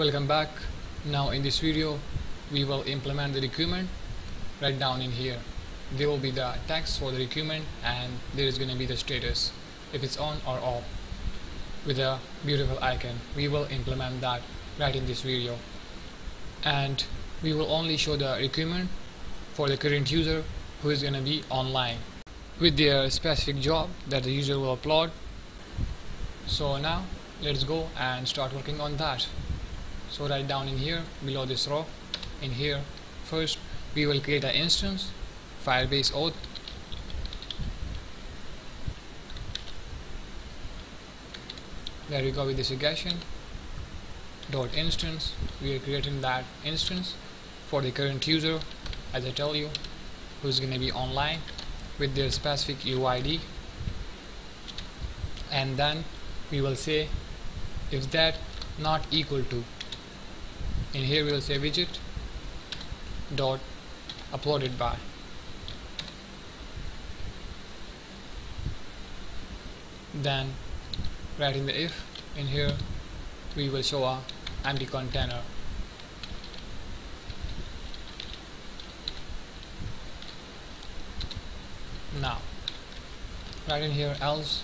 welcome back. Now in this video we will implement the requirement right down in here. There will be the text for the requirement and there is going to be the status if it's on or off with a beautiful icon. We will implement that right in this video. And we will only show the requirement for the current user who is going to be online with their specific job that the user will upload. So now let's go and start working on that so right down in here below this row in here first we will create an instance firebase auth there we go with the suggestion. Dot instance we are creating that instance for the current user. As I tell you who's going to be online with their specific UID and then we will say if that not equal to in here we will say widget dot uploaded by. Then writing the if in here we will show a empty container. Now right in here else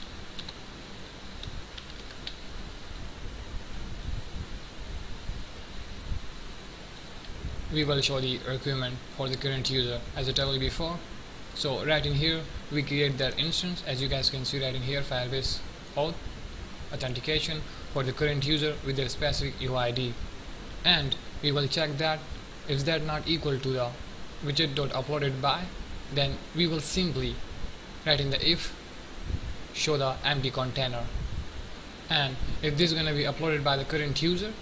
we will show the requirement for the current user as I told you before. So right in here we create that instance. As you guys can see right in here Firebase auth authentication for the current user with their specific UID and we will check that if that not equal to the widget dot uploaded by then we will simply write in the if show the empty container. And if this is going to be uploaded by the current user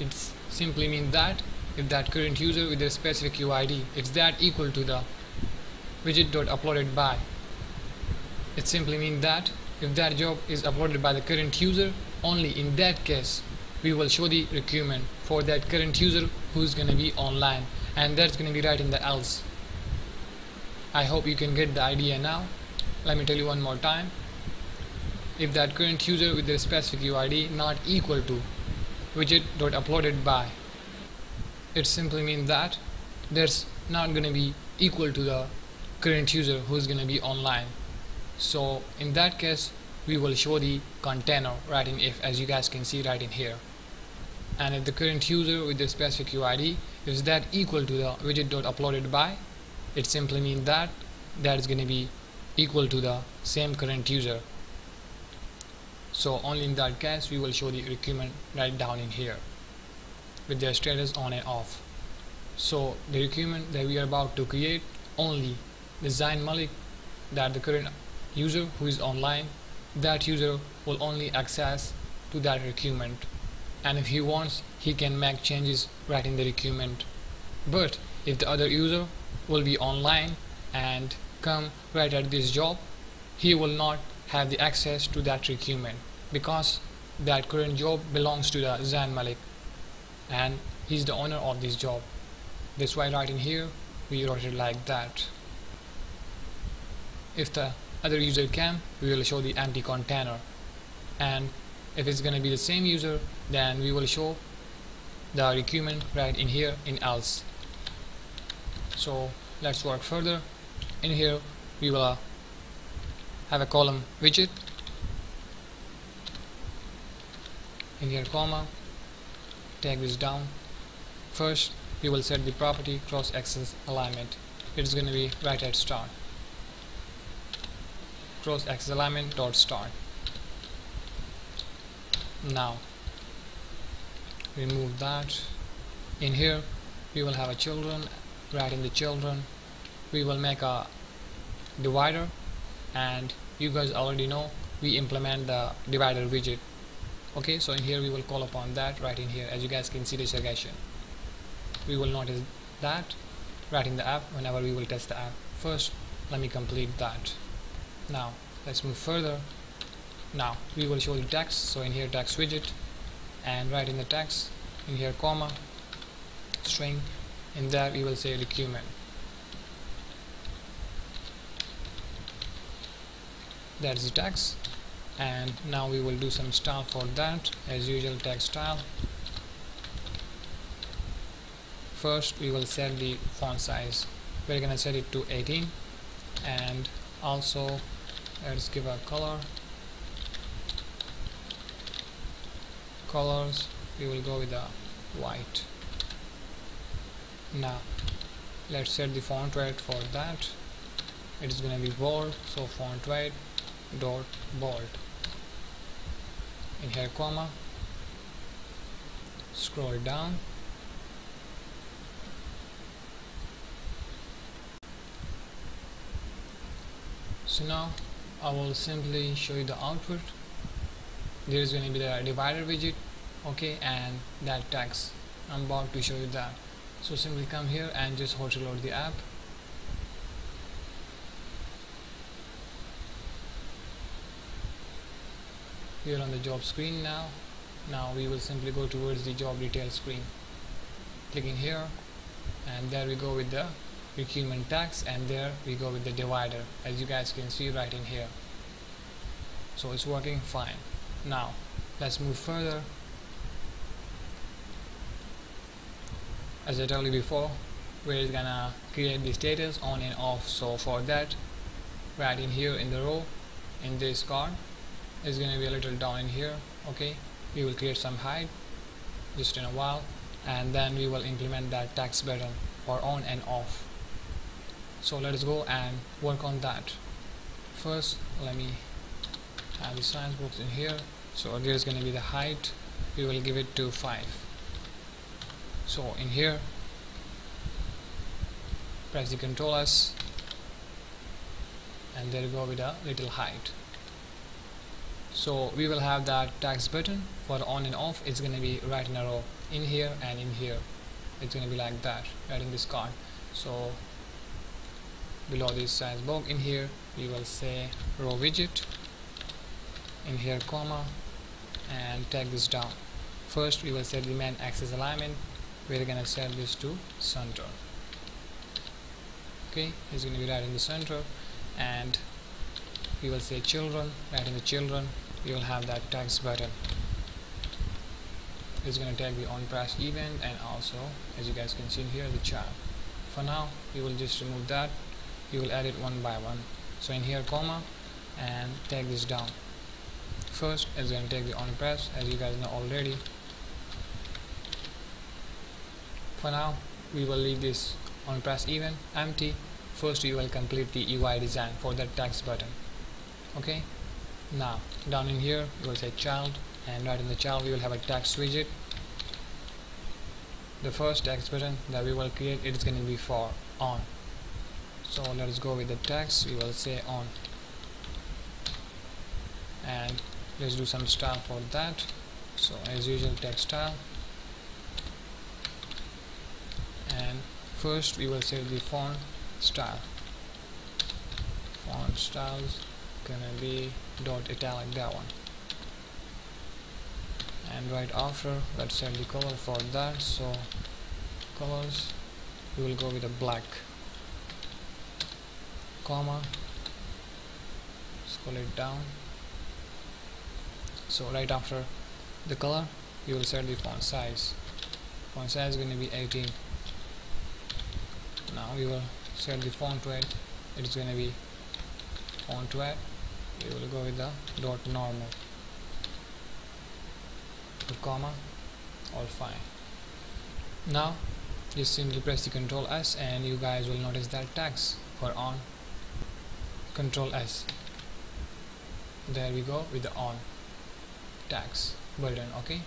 it simply means that if that current user with their specific UID if that equal to the widget dot uploaded by. It simply means that if that job is uploaded by the current user only in that case we will show the requirement for that current user who's going to be online. And that's going to be right in the else. I hope you can get the idea now. Let me tell you one more time. If that current user with their specific UID not equal to widget dot uploaded by it simply means that there's not going to be equal to the current user who's going to be online. So in that case we will show the container right in if as you guys can see right in here. And if the current user with the specific UID is that equal to the widget dot uploaded by it simply means that that is going to be equal to the same current user. So only in that case we will show the requirement right down in here with their status on and off. So the requirement that we are about to create only Zain Malik that the current user who is online that user will only access to that requirement and if he wants he can make changes right in the requirement but if the other user will be online and come right at this job he will not have the access to that requirement because that current job belongs to the Zain Malik and he's the owner of this job. That's why right in here we wrote it like that. If the other user can we will show the empty container. And if it's going to be the same user then we will show the requirement right in here in else. So let's work further. In here we will uh, have a column widget. In here comma tag is down. First we will set the property cross axis alignment. It is going to be right at start cross axis alignment dot start now remove that. In here we will have a children right in the children. We will make a divider and you guys already know we implement the divider widget okay so in here we will call upon that right in here. As you guys can see the suggestion. We will notice that right in the app whenever we will test the app. First let me complete that. Now let's move further. Now we will show the text so in here text widget. And right in the text in here comma string. In there we will say requirement that's the text and now we will do some style for that as usual text style first we will set the font size. We're gonna set it to 18 and also let's give a color. Colors we will go with the white. Now let's set the font weight for that. It is going to be bold so font weight dot bold in here comma. Scroll down. So now I will simply show you the output. There is going to be the divider widget okay and that text. I'm about to show you that. So simply come here and just hot reload the app we are on the job screen now. Now we will simply go towards the job detail screen. Clicking here and there we go with the requirement text and there we go with the divider as you guys can see right in here. So it's working fine. Now let's move further. As I told you before we're gonna create the status on and off. So for that right in here in the row in this card is gonna be a little down in here okay? We will create some height just in a while and then we will implement that text button for on and off. So let's go and work on that. First let me have the size box in here. So there's going to be the height. We will give it to 5 so in here press the control S and there we go with a little height so we will have that text button for on and off. It's going to be right in a row in here and in here. It's going to be like that right in this card. So below this size box in here we will say row widget in here comma and tag this down. First we will set the main axis alignment. We're gonna set this to center. Okay it's gonna be right in the center. And we will say children right in the children will have that text button. It's going to tag the on press event and also as you guys can see here the chart. For now we will just remove that. You will add it one by one. So in here comma and tag this down. First it's going to take the on press as you guys know already. For now we will leave this on press event empty. First we will complete the UI design for that text button. Okay now down in here we will say child and right in the child we will have a text widget. The first text button that we will create it is going to be for on. So let's go with the text we will say on. And let's do some style for that. So as usual text style. And first we will set the font style. Font styles gonna be dot italic that one. And right after let's set the color for that. So colors we will go with a black. Comma scroll it down. So right after the color you will set the font size. Font size is going to be 18 now we will set the font weight. It is going to be font weight we will go with the dot normal. The comma all fine. Now just simply press the control S and you guys will notice that text for on. Control S. There we go with the on text button okay